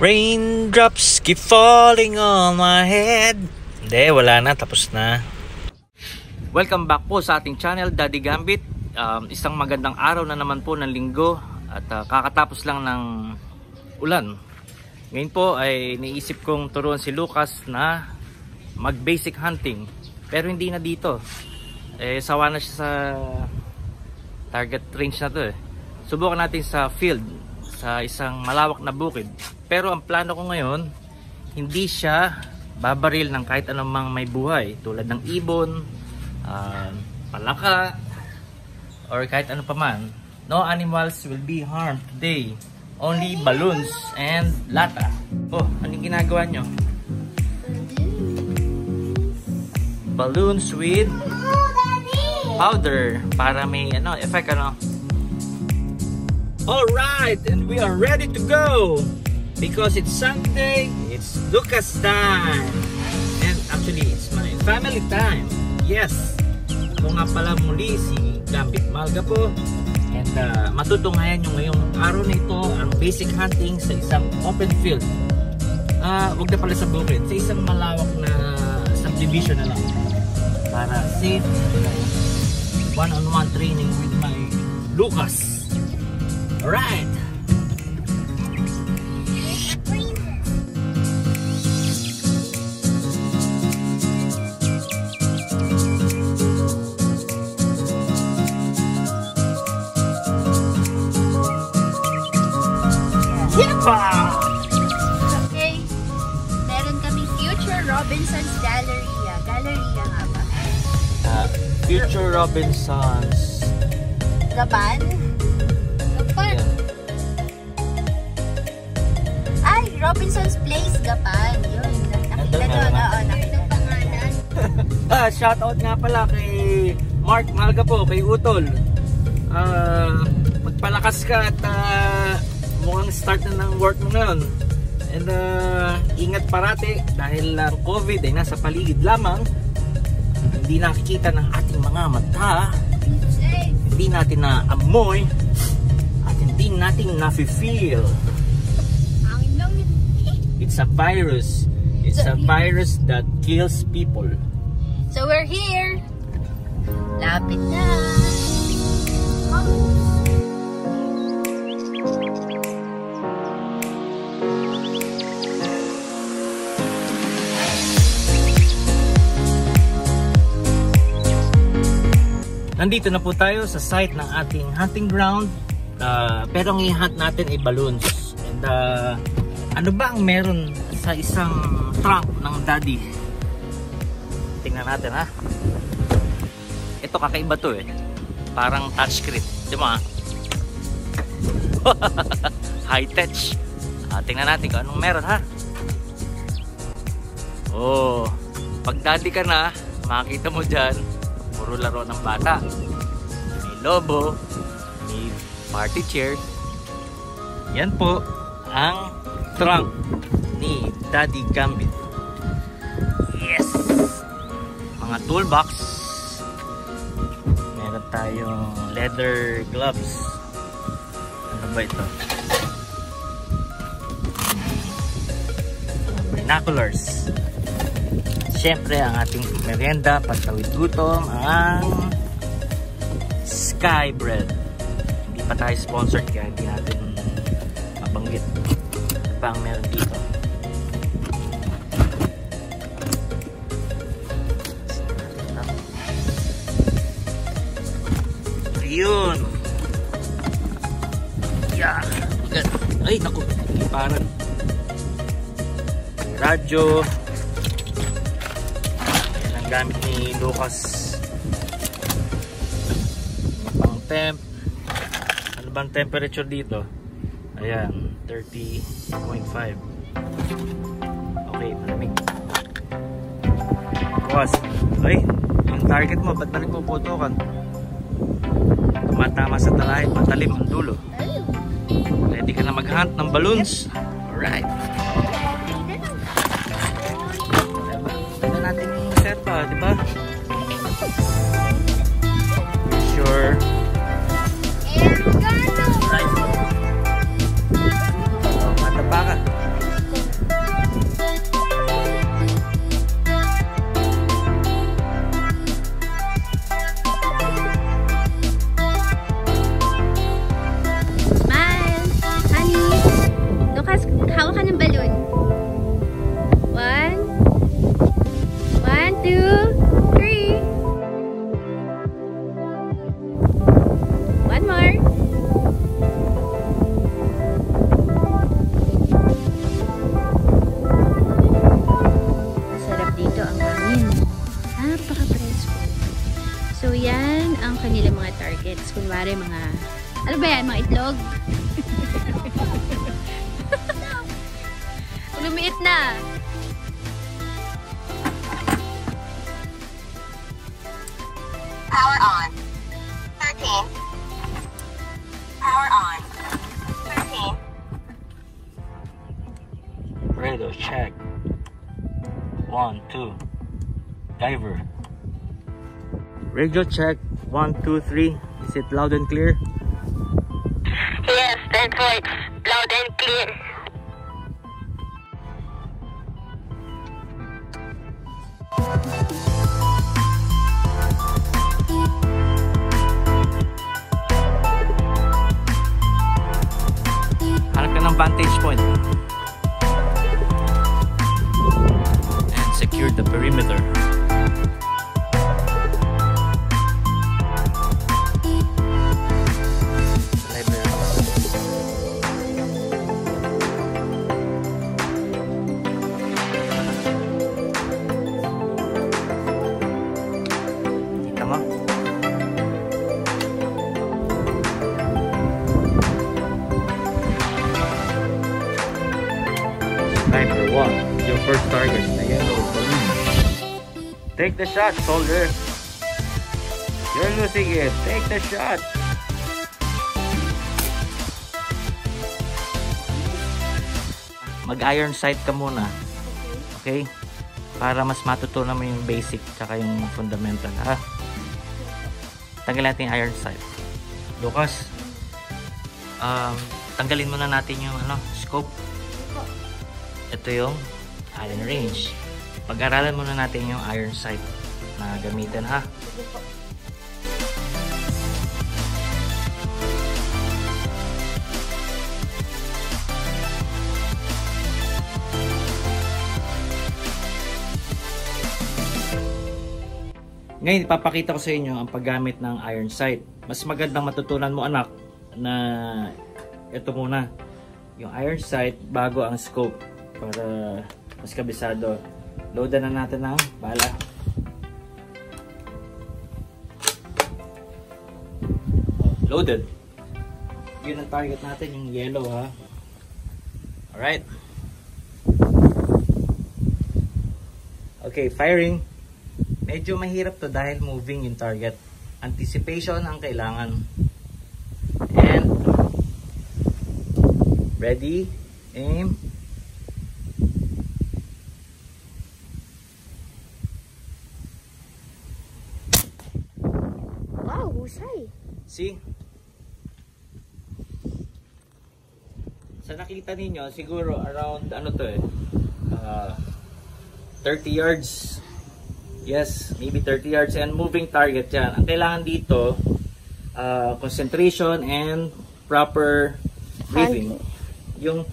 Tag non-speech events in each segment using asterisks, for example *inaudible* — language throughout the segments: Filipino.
Raindrops keep falling on my head. Hindi, wala na. Tapos na. Welcome back po sa ating channel, Daddy Gambit. Um, isang magandang araw na naman po ng linggo. At uh, kakatapos lang ng ulan. Ngayon po ay niisip kong turuan si Lucas na mag basic hunting. Pero hindi na dito. Eh, sawa na siya sa target range na to eh. Subukan natin sa field sa isang malawak na bukid. Pero ang plano ko ngayon, hindi siya babaril ng kahit anumang may buhay tulad ng ibon, uh, palaka, or kahit ano pa man. No animals will be harmed today. Only balloons and lata. Oh, anong ginagawa nyo? Balloons with powder para may ano, effect ano. All right, and we are ready to go because it's Sunday. It's Lucas time, and actually it's my family time. Yes, ako nga pala muli si Gambit Malga po. And uh, matutunghayan nyo ngayong araw na ito ang basic hunting sa isang open field. Uh, huwag na pala sa bukid, sa isang malawak na subdivision na lang. Para safe one-on-one -on -one training with my Lucas. Alright! Yepa! Okay. Meron kaming Future Robinson's Galleria. Galleria nga ba? Uh, Future Robinsons. Gaban? Gapan. Ay, Robinson's Place, Gapan. Yun. Nakita doon. nga Oo, nakita pangalan. *laughs* ah, shoutout nga pala kay Mark Malga po, kay Utol. Ah, magpalakas ka at ah, mukhang start na ng work mo ngayon. And ah, ingat parati dahil ang COVID ay nasa paligid lamang. Hindi nakikita ng ating mga mata. Hindi natin na amoy at hindi natin nafe-feel. It's a virus. It's a virus that kills people. So we're here. Lapit na. Nandito na po tayo sa site ng ating hunting ground. Uh, pero ang i-hunt natin ay balloons. And uh, ano ba ang meron sa isang trunk ng daddy? Tingnan natin ha. Ito kakaiba to eh. Parang touchscreen. Di ba? *laughs* High touch. Ah, tingnan natin kung anong meron ha. Oh, pag daddy ka na, makita mo dyan, puro laro ng bata. May lobo, may party chair. Yan po ang trunk ni Daddy Gambit. Yes! Mga toolbox. Meron tayong leather gloves. Ano ba ito? Binoculars. Siyempre, ang ating merienda, pantawid gutom, ang Sky Bread. Hindi pa tayo sponsored kaya hindi natin mabanggit. Ano pa ang meron dito? Ayun! Yeah! Ay, naku! Parang radyo gamit ni Lucas. Pang temp ano bang temperature dito? Ayan 30.5 okay malamig. Lucas ay yung target mo ba't na nagpuputokan tumatama sa talahin matalim ang dulo. Ready ka na mag hunt ng balloons? Alright di ba? Sure. Ba yan, mga itlog? *laughs* Lumiit na. Power on. 13. Power on. 13. Radio check. One, two. Diver. Radio check. One, two, three. Is it loud and clear? Vantage point. Take the shot, soldier. You're losing it. Take the shot. Mag-iron sight ka muna. Okay? Para mas matutunan mo yung basic tsaka yung fundamental. Ha? Tanggalin natin yung iron sight. Lucas, um, tanggalin muna natin yung ano, scope. Ito yung iron range. Pag-aralan muna natin yung iron sight na gamitin ha. Ngayon, ipapakita ko sa inyo ang paggamit ng iron sight. Mas magandang matutunan mo anak na ito muna. Yung iron sight bago ang scope para mas kabisado. Loadan na natin ng bala. Loaded. Yun ang target natin, yung yellow ha. Alright. Okay, firing. Medyo mahirap to dahil moving yung target. Anticipation ang kailangan. And ready, aim. Husay. See? Sa nakita ninyo, siguro around ano to eh, uh, 30 yards. Yes, maybe 30 yards and moving target yan. Ang kailangan dito, uh, concentration and proper breathing. Yung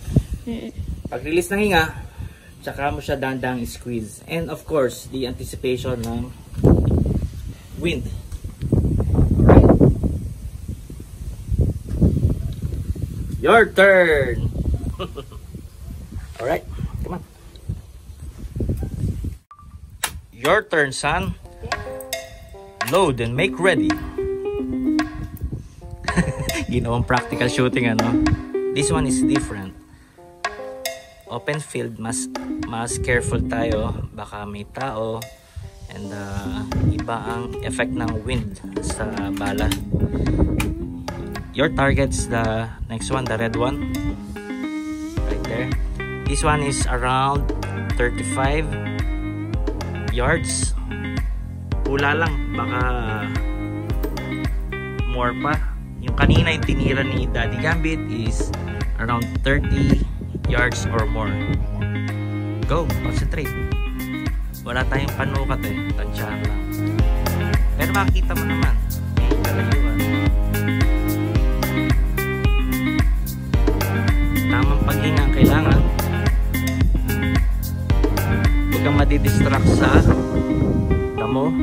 pag-release ng hinga, tsaka mo siya dandang squeeze. And of course, the anticipation ng wind. Your turn. *laughs* Alright, come on. Your turn, son. Load and make ready. *laughs* Ginawang practical shooting, ano? This one is different. Open field, mas mas careful tayo. Baka may tao. And uh, iba ang effect ng wind sa bala. Your target's the next one, the red one. Right there. This one is around 35 yards. Pula lang. Baka more pa. Yung kanina yung tinira ni Daddy Gambit is around 30 yards or more. Go, concentrate. Wala tayong panukat eh. Tansyahan lang. Pero makikita mo naman. May kalayuan. Kang madidistract sa damo.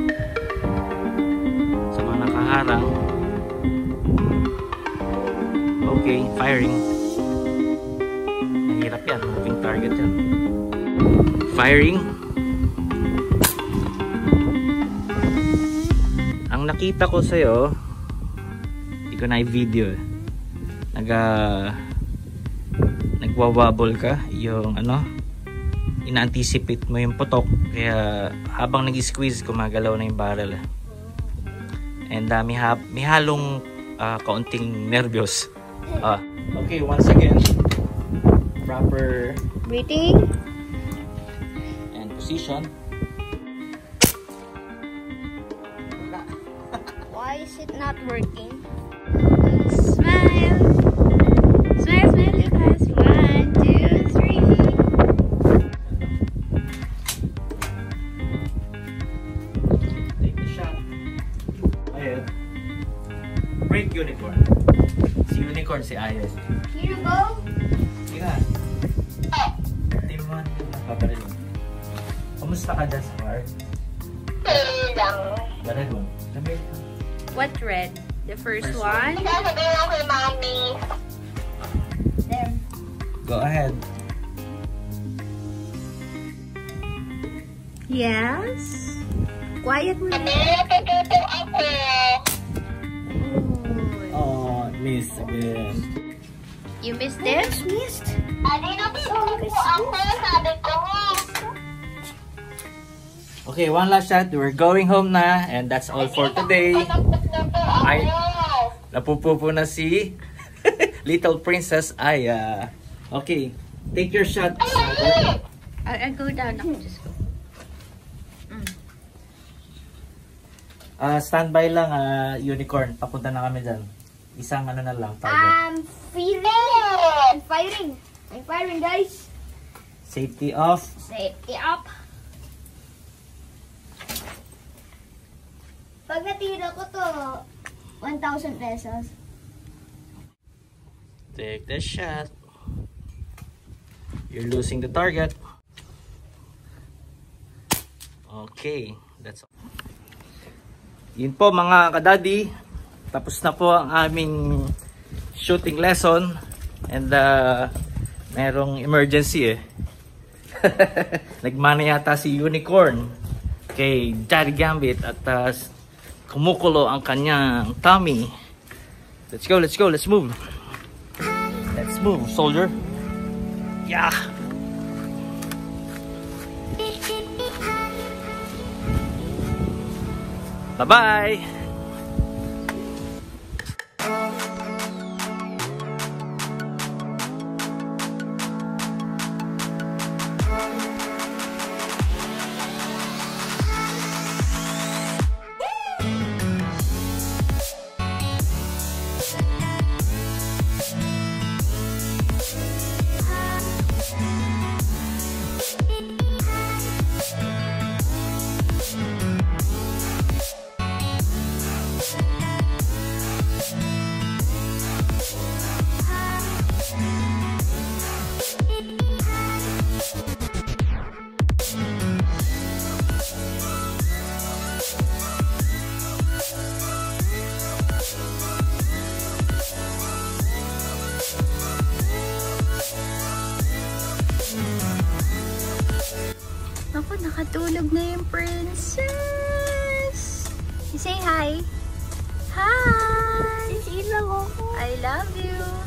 Sa mga nakaharang. Okay, firing. Mahirap yan. Moving target yan. Firing. Ang nakita ko sa'yo, hindi ko na i-video eh. nag uh, nagwawabble ka yung ano ina-anticipate mo yung putok kaya habang nag-squeeze gumagalaw na yung barrel and uh, may, ha may halong uh, kaunting nervyos ah okay once again proper Breathing. and position Why is it not working? Ayun break unicorn si unicorn si Ayos Here you go. 1. Paparin mo. Kamusta ka dyan sa bar? Pili lang. Lamig ka. What red? The first, First one. Sasabihin ko kay mami. There. Go ahead. Yes. Quiet mo na. Ako. Oh, miss again. You missed it? Missed. Ako. Sabi ko. Okay, one last shot. We're going home na. And that's all for today. Ako. Napupupo na si *laughs* Little Princess Aya. Okay, take your shot. I'll, I'll go down. Ako, just go. Uh, standby lang, ah, unicorn. Papunta na kami dyan. Isang ano na lang, target. I'm feeling. I'm firing. I'm firing, guys. Safety off. Safety up. Pag natira ko to, 1,000 pesos. Take the shot. You're losing the target. Okay, that's all. Yun po mga kadadi. Tapos na po ang aming shooting lesson. And uh, merong emergency eh. *laughs* Nagmana yata si Unicorn kay Daddy Gambit at uh, kumukulo ang kanyang tummy. Let's go, let's go, let's move. Let's move, soldier. Yeah. Bye-bye. Natutulog na yung princess. Say hi. Hi! Is ilaw ako. I love you.